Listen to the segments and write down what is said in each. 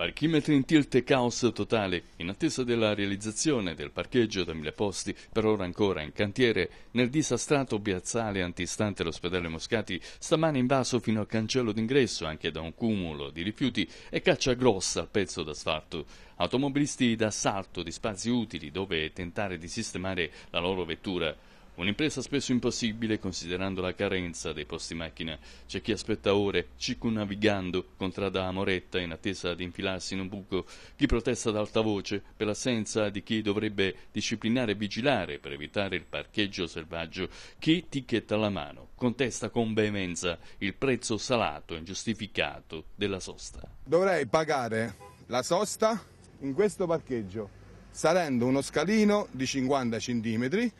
Parchimetri in tilt e caos totale, in attesa della realizzazione del parcheggio da mille posti, per ora ancora in cantiere, nel disastrato piazzale antistante l'ospedale Moscati, stamane invaso fino al cancello d'ingresso anche da un cumulo di rifiuti e caccia grossa al pezzo d'asfalto. Automobilisti d'assalto di spazi utili dove tentare di sistemare la loro vettura. Un'impresa spesso impossibile considerando la carenza dei posti macchina. C'è chi aspetta ore, circumnavigando, contrada a moretta in attesa di infilarsi in un buco, chi protesta ad alta voce per l'assenza di chi dovrebbe disciplinare e vigilare per evitare il parcheggio selvaggio, chi ticket alla mano, contesta con veemenza il prezzo salato e ingiustificato della sosta. Dovrei pagare la sosta in questo parcheggio, salendo uno scalino di 50 centimetri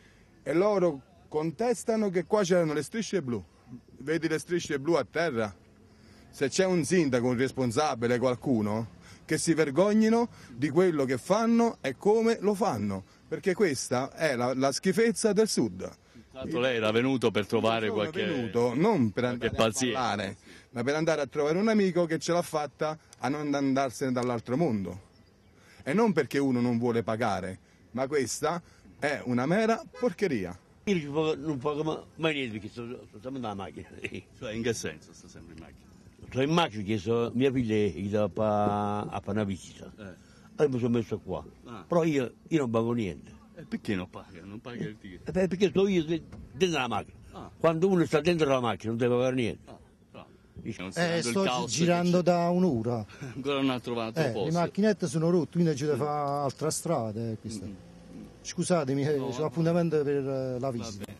e loro contestano che qua c'erano le strisce blu. Vedi le strisce blu a terra? Se c'è un sindaco, un responsabile, qualcuno, che si vergognino di quello che fanno e come lo fanno, perché questa è la, la schifezza del sud. Tanto lei era venuto per trovare qualche... venuto non per andare a parlare, ma per andare a trovare un amico che ce l'ha fatta a non andarsene dall'altro mondo. E non perché uno non vuole pagare, ma questa è una mera porcheria. Io non pago, non pago ma- mai niente perché sto, sto sempre nella macchina. Cioè, in che senso sta sempre in macchina? Sto in macchina perché so, mia figlia è da pa- a fare una visita. Eh. Allora mi sono messo qua. Ah. Però io, io non pago niente. E perché non paga? Non paga il ticket? Eh, Perché sto io de- dentro la macchina. Ah. Quando uno sta dentro la macchina non deve pagare niente. Ah, Considerando Eh, sto girando che da un'ora. Ancora non ha trovato Eh, le posto. macchinette sono rotte, quindi ci devo fare altra strada. eh, Scusatemi, eh, c'ho appuntamento per eh, la visita.